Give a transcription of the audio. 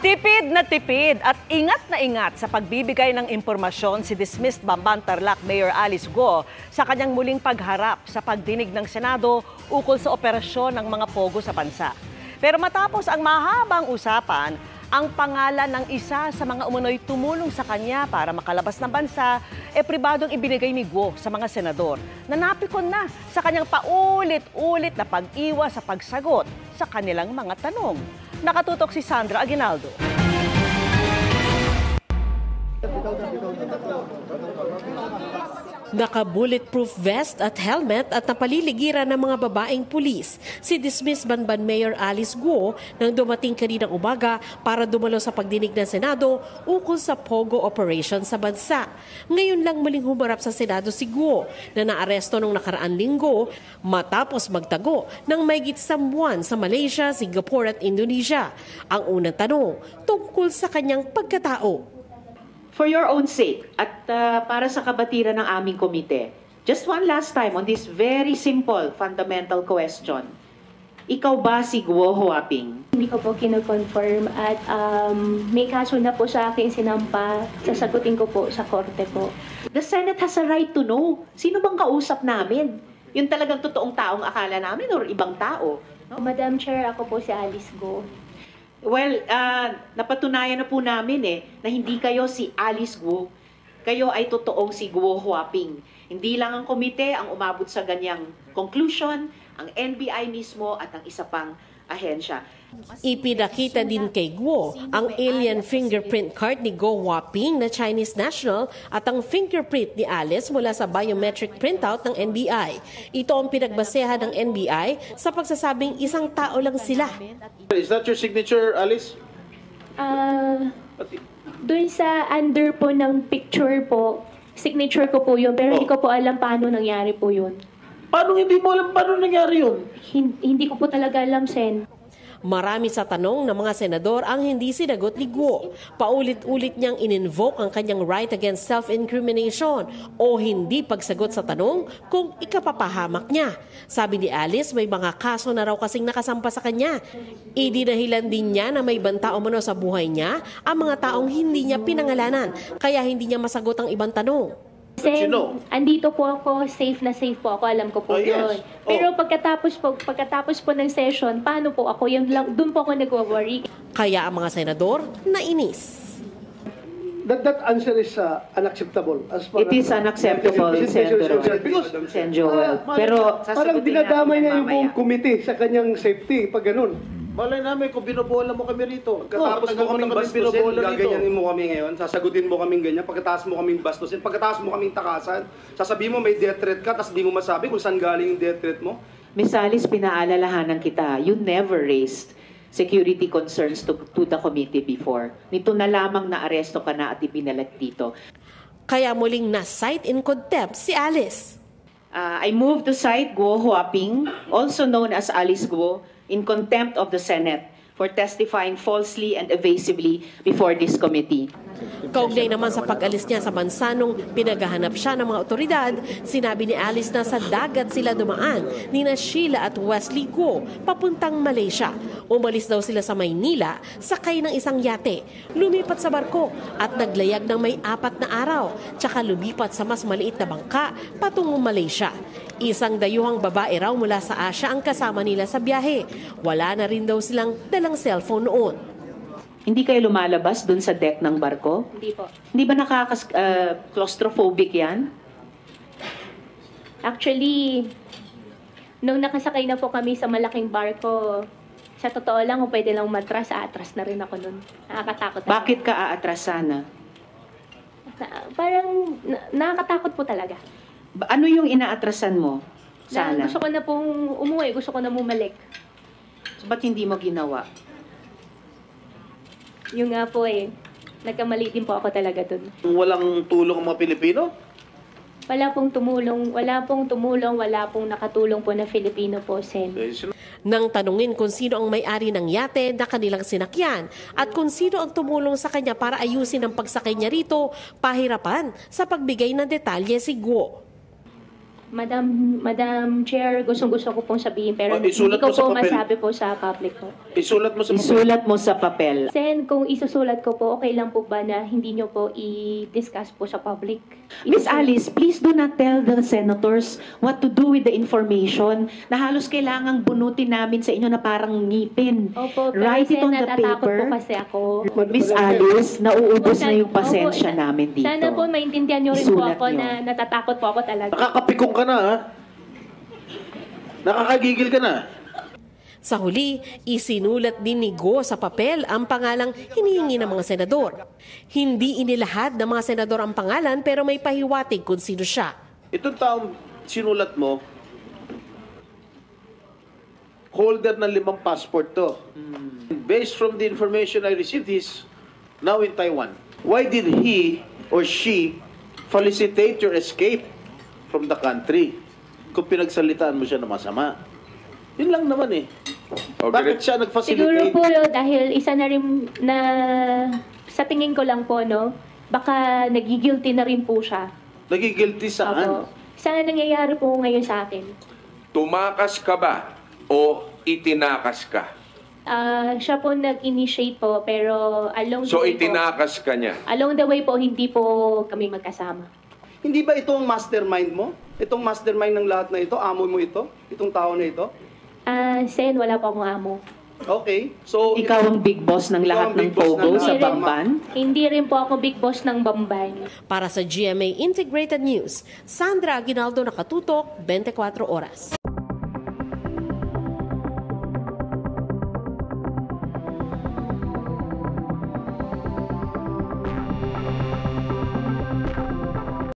Tipid na tipid at ingat na ingat sa pagbibigay ng impormasyon si dismissed Bamban Tarlac Mayor Alice Go sa kanyang muling pagharap sa pagdinig ng Senado ukol sa operasyon ng mga pogo sa bansa. Pero matapos ang mahabang usapan, ang pangalan ng isa sa mga umunoy tumulong sa kanya para makalabas ng bansa e pribadong ibinigay ni Guo sa mga senador na napikon na sa kanyang paulit-ulit na pag-iwa sa pagsagot sa kanilang mga tanong. Nakatutok si Sandra Aguinaldo. Naka-bulletproof vest at helmet at napaliligiran ng mga babaeng pulis si dismissed Banban Mayor Alice Guo nang dumating kaninang umaga para dumalo sa pagdinig ng Senado ukol sa POGO operation sa bansa. Ngayon lang muling humarap sa Senado si Guo na naaresto nung nakaraan linggo matapos magtago ng mayigit buwan sa Malaysia, Singapore at Indonesia. Ang unang tanong tungkol sa kanyang pagkatao for your own sake at uh, para sa kabatiran ng aming komite, just one last time on this very simple fundamental question. Ikaw ba si Guo Huaping? Hindi ko po kinoconfirm at um, may kaso na po sa akin sinampa. Sasagutin ko po sa korte po. The Senate has a right to know. Sino bang kausap namin? Yung talagang totoong taong akala namin or ibang tao? No? Madam Chair, ako po si Alice Go. Well, uh, napatunayan na po namin eh, na hindi kayo si Alice Guo. Kayo ay totoong si Guo Huaping. Hindi lang ang komite ang umabot sa ganyang conclusion, ang NBI mismo at ang isa pang ahensya. Ipinakita din kay Guo ang alien fingerprint card ni Go Waping na Chinese national at ang fingerprint ni Alice mula sa biometric printout ng NBI. Ito ang pinagbasehan ng NBI sa pagsasabing isang tao lang sila. Is that your signature, Alice? Uh, doon sa under po ng picture po, signature ko po yun, pero oh. hindi ko po alam paano nangyari po yun. Paano hindi mo alam paano nangyari yun? Hindi, hindi ko po talaga alam, Sen. Marami sa tanong ng mga senador ang hindi sinagot ni Guo. Paulit-ulit niyang ininvoke ang kanyang right against self-incrimination o hindi pagsagot sa tanong kung ikapapahamak niya. Sabi ni Alice, may mga kaso na raw kasing nakasampa sa kanya. Idinahilan din niya na may banta umano sa buhay niya ang mga taong hindi niya pinangalanan kaya hindi niya masagot ang ibang tanong. Sen, andito po ako, safe na safe po ako, alam ko po Oh, yes. yun. Oh. Pero pagkatapos po, pagkatapos po ng session, paano po ako, yun lang, doon po ako nagwa-worry. Kaya ang mga senador nainis. That, that answer is uh, unacceptable. As far It is as- unacceptable, Presentation Senator. is concerned. Because Sen Joel. ah, Pero parang sasagutin dinadamay natin niya yung buong committee sa kanyang safety pag ganun. Malay namin kung binobola mo kami rito. Pagkatapos mo kaming bastusin, binobola gaganyanin mo kami ngayon, sasagutin mo kaming ganyan, pagkatapos mo kaming bastusin, pagkatapos mo kaming takasan, sasabihin mo may death threat ka, tapos di mo masabi kung saan galing yung death threat mo. Miss Alice, pinaalalahanan kita, you never raised security concerns to, to the committee before. Nito na lamang na aresto ka na at ipinalat dito. Kaya muling na-cite in contempt si Alice. Uh, I move to cite Guo Huaping, also known as Alice Guo, in contempt of the Senate for testifying falsely and evasively before this committee. Kaugnay naman sa pag-alis niya sa bansa nung pinaghahanap siya ng mga otoridad, sinabi ni Alice na sa dagat sila dumaan ni na Sheila at Wesley Guo papuntang Malaysia. Umalis daw sila sa Maynila sakay ng isang yate, lumipat sa barko at naglayag ng may apat na araw, tsaka lumipat sa mas maliit na bangka patungong Malaysia. Isang dayuhang babae raw mula sa Asia ang kasama nila sa biyahe. Wala na rin daw silang dalang cellphone noon. Hindi kayo lumalabas dun sa deck ng barko? Hindi po. Hindi ba nakaka-claustrophobic yan? Actually, nung nakasakay na po kami sa malaking barko, sa totoo lang, kung pwede lang matras, atras na rin ako nun. Nakakatakot. talaga. Bakit ka aatras sana? Na- parang na- nakakatakot po talaga. Ba- Ano yung inaatrasan mo? Na, Sana. gusto ko na pong umuwi, gusto ko na bumalik. So, ba't hindi mo ginawa? Yung nga po eh, nagkamali din po ako talaga dun. Walang tulong ang mga Pilipino? Wala pong tumulong, wala pong tumulong, wala pong nakatulong po na Filipino po, Sen. Eh, sino- Nang tanungin kung sino ang may-ari ng yate na kanilang sinakyan at kung sino ang tumulong sa kanya para ayusin ang pagsakay niya rito, pahirapan sa pagbigay ng detalye si Guo. Madam, Madam Chair, gustong-gusto ko pong sabihin pero Oh, hindi isulat ko mo sa po papel. masabi po sa public po. Isulat mo sa papel. Isulat mo sa papel. Sen, kung isusulat ko po, okay lang po ba na hindi nyo po i-discuss po sa public? Miss Alice, please do not tell the senators what to do with the information na halos kailangang bunutin namin sa inyo na parang ngipin. Opo, pero Write it Sen, on the natatakot paper. po kasi ako. Miss Alice, nauubos na yung opo, pasensya namin dito. Sana po maintindihan nyo rin po Isulat ako nyo. na natatakot po ako talaga. Nakakapikong ka na, ha? Nakakagigil ka na. Sa huli, isinulat din ni Go sa papel ang pangalang hinihingi ng mga senador. Hindi inilahad ng mga senador ang pangalan pero may pahiwatig kung sino siya. Itong taong sinulat mo, holder ng limang passport to. Based from the information I received, he's now in Taiwan. Why did he or she felicitate your escape from the country kung pinagsalitaan mo siya na masama? Yun lang naman eh. Bakit siya Siguro nag-facilitate? po dahil isa na rin na sa tingin ko lang po no, baka nagigilty na rin po siya. Nagigilty saan? Opo. Sana nangyayari po ngayon sa akin. Tumakas ka ba o itinakas ka? Ah, siya po nag-initiate po pero along So the way po, itinakas ka niya. along the way po hindi po kami magkasama. Hindi ba ito ang mastermind mo? Itong mastermind ng lahat na ito? Amo mo ito? Itong tao na ito? Ah, Sen, wala po akong amo. Okay. So, Ikaw ang big boss ng lahat ng Pogo sa. Bamban? Hindi rin po ako big boss ng Bamban. Para sa GMA Integrated News, Sandra Aguinaldo nakatutok, 24 oras.